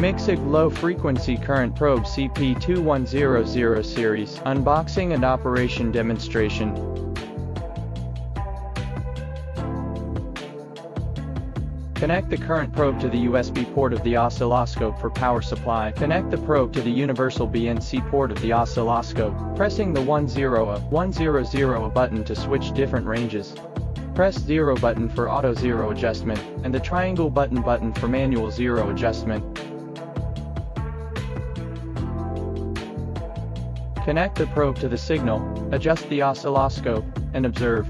Micsig Low Frequency Current Probe CP2100 Series Unboxing and Operation Demonstration Connect the current probe to the USB port of the oscilloscope for power supply. Connect the probe to the universal BNC port of the oscilloscope, pressing the 10A, 100 button to switch different ranges. Press 0 button for auto 0 adjustment, and the triangle button button for manual 0 adjustment. Connect the probe to the signal, adjust the oscilloscope, and observe.